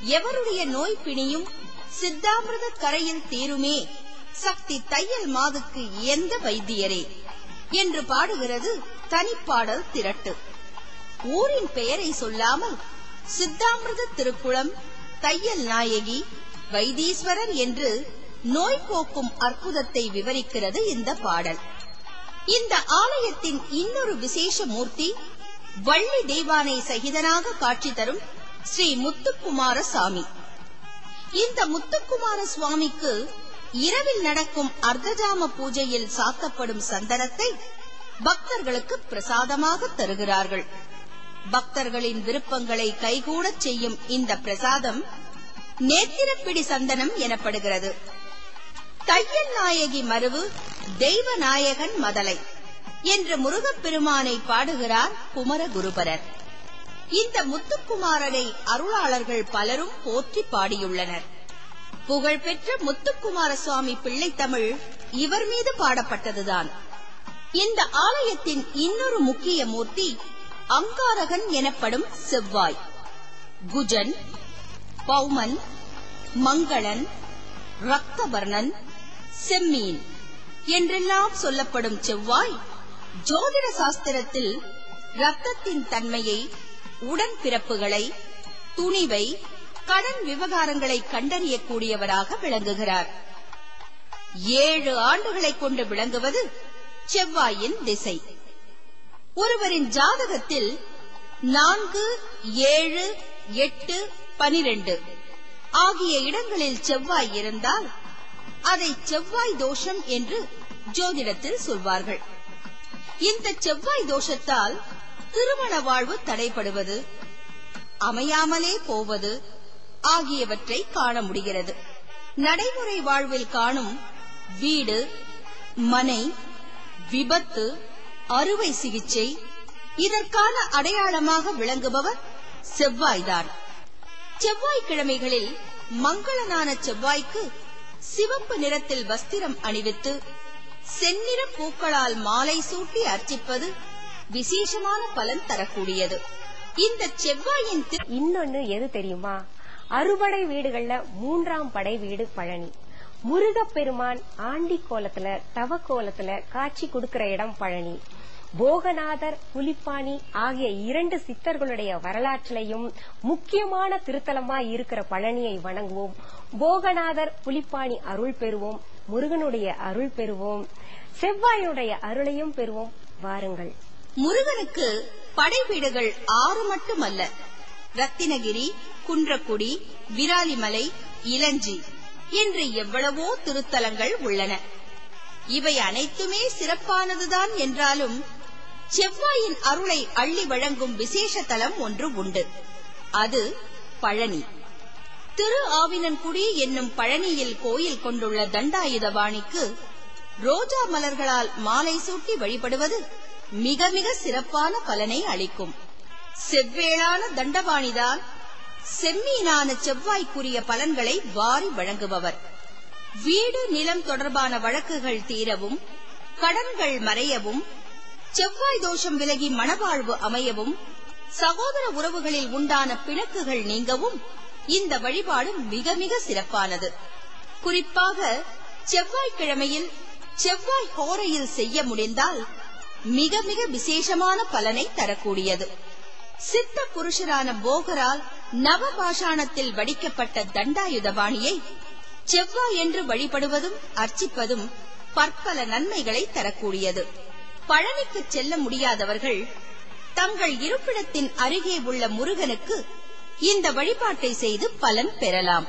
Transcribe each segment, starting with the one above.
எவருடைய நோய் பிணியும் சித்தாமிரத கரையில் தீருமே? சக்தி தையல் மாதுக்கு எந்த வைத்தியரே? என்று பாடுகிறது தனிப்பாடல் திரட்டு. ஊரின் பெயரை சொல்லாமல் சித்தாமிரத திருக்குளம் தையல் நாயகி வைத்தீஸ்வரர் என்று நோய் போக்கும் அற்புதத்தை விவரிக்கிறது இந்த பாடல். இந்த ஆலயத்தின் இன்னொரு விசேஷ மூர்த்தி வள்ளி தெய்வானை சகிதனாக காட்சி தரும் ஸ்ரீ முத்துக்குமார சாமி இந்த முத்துக்குமார சுவாமிக்கு இரவில் நடக்கும் அர்த்தஜாம பூஜையில் சாத்தப்படும் சந்தனத்தை பக்தர்களுக்கு பிரசாதமாக தருகிறார்கள். பக்தர்களின் விருப்பங்களை கைகூடச் செய்யும் இந்த பிரசாதம் நேத்திரப்பிடி சந்தனம் எனப்படுகிறது. தையல் நாயகி மருவு தெய்வ நாயகன் மதலை என்று முருகப்பெருமானை பாடுகிறார் குமரகுருபரர். இந்த முத்துக்குமாரனை அருளாளர்கள் பலரும் போற்றி பாடியுள்ளனர். புகழ்பெற்ற முத்துக்குமார சுவாமி பிள்ளைத்தமிழ் இவர் மீது பாடப்பட்டதுதான். இந்த ஆலயத்தின் இன்னொரு முக்கிய மூர்த்தி அங்காரகன் எனப்படும் செவ்வாய். குஜன் பௌமன் மங்களன் ரத்தவர்ணன் செம்மீன் என்றெல்லாம் சொல்லப்படும் செவ்வாய் ஜோதிட சாஸ்திரத்தில் ரத்தத்தின் தன்மையை உடன்பிறப்புகளை துணிவை கடன் விவகாரங்களை கண்டறியக்கூடியவராக விளங்குகிறார். ஏழு ஆண்டுகளை கொண்டு விளங்குவது செவ்வாயின் திசை. ஒருவரின் ஜாதகத்தில் நான்கு ஏழு எட்டு பனிரெண்டு ஆகிய இடங்களில் செவ்வாய் இருந்தால் அதை செவ்வாய் தோஷம் என்று ஜோதிடத்தில் சொல்வார்கள். இந்த செவ்வாய் தோஷத்தால் திருமண வாழ்வு தடைப்படுவது அமையாமலே போவது ஆகியவற்றை காண முடிகிறது. நடைமுறை வாழ்வில் காணும் வீடு மனை விபத்து அறுவை சிகிச்சை இதற்கான அடையாளமாக விளங்குபவர் செவ்வாய்தான். செவ்வாய்க்கிழமைகளில் மங்களனான செவ்வாய்க்கு சிவப்பு நிறத்தில் வஸ்திரம் அணிவித்து செந்நிற பூக்களால் மாலை சூட்டி அர்ச்சிப்பது விசேஷமான பலன் தரக்கூடியது. இந்த செவ்வாயின் இன்னொன்னு எது தெரியுமா? அறுபடை வீடுகள்ல மூன்றாம் படை வீடு பழனி. முருகப்பெருமான் ஆண்டி கோலத்துல தவ கோலத்துல காட்சி கொடுக்கிற இடம் பழனி. போகநாதர் புலிப்பாணி ஆகிய இரண்டு சித்தர்களுடைய வரலாற்றிலையும் முக்கியமான திருத்தலமா இருக்கிற பழனியை வணங்குவோம். போகநாதர் புலிப்பாணி அருள் பெறுவோம். முருகனுடைய அருள் பெறுவோம். செவ்வாயுடைய அருளையும் பெறுவோம். வாருங்கள். முருகனுக்கு படை வீடுகள் ஆறு மட்டுமல்ல. ரத்தினகிரி குன்றக்குடி விராலிமலை இளஞ்சி என்று எவ்வளவோ திருத்தலங்கள் உள்ளன. இவை அனைத்துமே சிறப்பானதுதான் என்றாலும் செவ்வாயின் அருளை அள்ளி வழங்கும் விசேஷ தலம் ஒன்று உண்டு. அது பழனி. திரு ஆவினன்குடி என்னும் பழனியில் கோயில் கொண்டுள்ள தண்டாயுதபாணிக்கு ரோஜா மலர்களால் மாலை சூட்டி வழிபடுவது மிக மிக சிறப்பான பலனை அளிக்கும். செவ்வேளான தண்டபாணிதான் செம்மீனான செவ்வாய்க்குரிய பலன்களை வாரி வழங்குபவர். வீடு நிலம் தொடர்பான வழக்குகள் தீரவும் கடன்கள் மறையவும் செவ்வாய் தோஷம் விலகி மணவாழ்வு அமையவும் சகோதர உறவுகளில் உண்டான பிணக்குகள் நீங்கவும் இந்த வழிபாடு மிக மிக சிறப்பானது. குறிப்பாக செவ்வாய்க்கிழமையில் செவ்வாய் ஹோரையில் செய்ய முடிந்தால் மிக மிக விசேஷமான பலனை தரக்கூடியது. சித்த புருஷரான போகரால் நவபாஷாணத்தில் வடிக்கப்பட்ட தண்டாயுதபாணியை செவ்வாய் என்று வழிபடுவதும் அர்ச்சிப்பதும் பற்பல நன்மைகளை தரக்கூடியது. பழனிக்கு செல்ல முடியாதவர்கள் தங்கள் இருப்பிடத்தின் அருகே உள்ள முருகனுக்கு இந்த வழிபாட்டை செய்து பலன் பெறலாம்.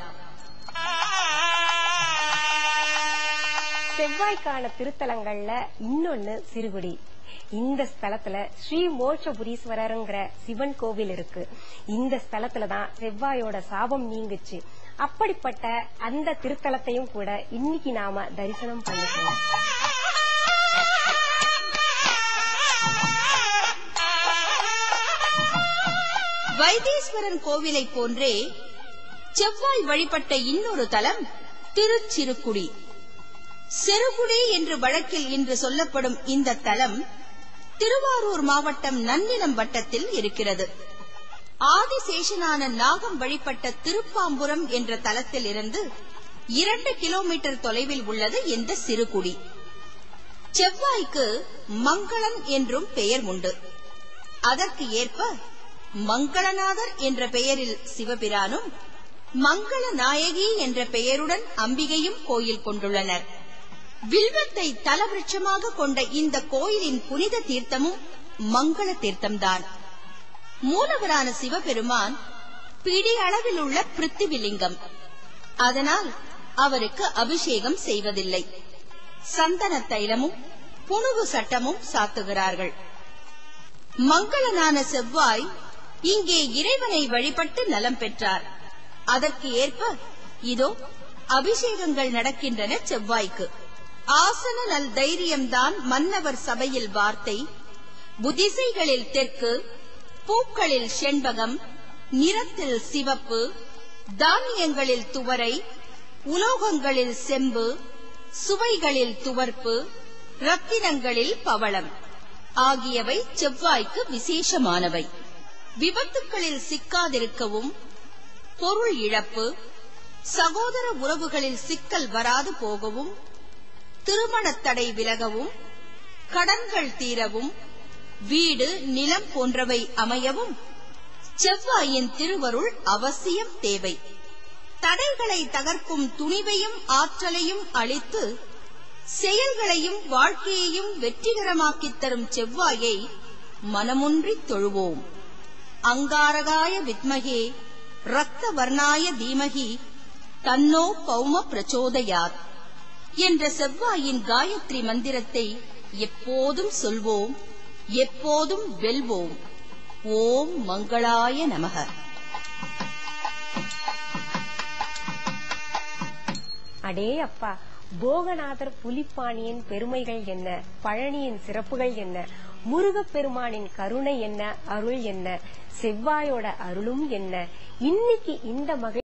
செவ்வாய்க்கான திருத்தலங்கள்ல இன்னொன்னு சிறுகுடி. இந்த ஸ்தலத்துல ஸ்ரீ மோட்சபுரீஸ்வரருங்கிற சிவன் கோவில் இருக்கு. இந்த ஸ்தலத்துல தான் செவ்வாயோட சாபம் நீங்குச்சு. அப்படிப்பட்ட அந்த திருத்தலத்தையும் கூட இன்னைக்கு நாம தரிசனம் பண்ணிக்கலாம். வைத்தீஸ்வரன் கோவிலை போன்றே செவ்வாய் வழிபட்ட இன்னொரு தலம் திருச்சிறுகுடி. செருகுடி என்று வழக்கில் இன்று சொல்லப்படும் இந்த தலம் திருவாரூர் மாவட்டம் நன்னிலம் வட்டத்தில் இருக்கிறது. ஆதிசேஷனான நாகம் வழிபட்ட திருப்பாம்புரம் என்ற தலத்தில் இருந்து இரண்டு கிலோமீட்டர் தொலைவில் உள்ளது இந்த சிறுகுடி. செவ்வாய்க்கு மங்களன் என்றும் பெயர் உண்டு. அதற்கு ஏற்ப மங்களநாதர் என்ற பெயரில் சிவபிரானும் மங்கள நாயகி என்ற பெயருடன் அம்பிகையும் கோயில் கொண்டுள்ளனர். வில்வத்தை தலவிருட்சமாக கொண்ட இந்த கோயிலின் புனித தீர்த்தமும் மங்கள தீர்த்தம்தான். மூலவரான சிவபெருமான் பிடி அளவில் உள்ள பிருத்திவிலிங்கம். அதனால் அவருக்கு அபிஷேகம் செய்வதில்லை. சந்தன தைலமும் புணுகு சட்டமும் சாத்துகிறார்கள். மங்களனான செவ்வாய் இங்கே இறைவனை வழிபட்டு நலம் பெற்றார். அதற்கு ஏற்ப இதோ அபிஷேகங்கள் நடக்கின்றன செவ்வாய்க்கு. ஆசன நல் தைரியம்தான் மன்னவர் சபையில் வார்த்தை. புதிசைகளில் தெற்கு பூக்களில் செண்பகம் நிறத்தில் சிவப்பு தானியங்களில் துவரை உலோகங்களில் செம்பு சுவைகளில் துவர்ப்பு ரத்தினங்களில் பவளம். ஆகியவை செவ்வாய்க்கு விசேஷமானவை. விபத்துக்களில் சிக்காதிருக்கவும் பொருள் இழப்பு சகோதர உறவுகளில் சிக்கல் வராது போகவும் திருமணத் தடை விலகவும் கடன்கள் தீரவும் வீடு நிலம் போன்றவை அமையவும் செவ்வாயின் திருவருள் அவசியம் தேவை. தடைகளை தகர்க்கும் துணிவையும் ஆற்றலையும் அளித்து செயல்களையும் வாழ்க்கையையும் வெற்றிகரமாக்கித் தரும் செவ்வாயை மனமுன்றித் தொழுவோம். அங்காரகாய வித்மகே ரத்த வர்ணாய தீமகி தன்னோ பௌம பிரச்சோதயாத். என்ற செவ்வாயின் காயத்ரி மந்திரத்தை எப்போதும் சொல்வோம் எப்போதும் வெல்வோம். ஓம் மங்களாய நமக. அடே அப்பா போகநாதர் புலிப்பாணியின் பெருமைகள் என்ன? பழனியின் சிறப்புகள் என்ன? முருகப் பெருமானின் கருணை என்ன? அருள் என்ன? செவ்வாயோட அருளும் என்ன? இன்னைக்கு இந்த மகிழ்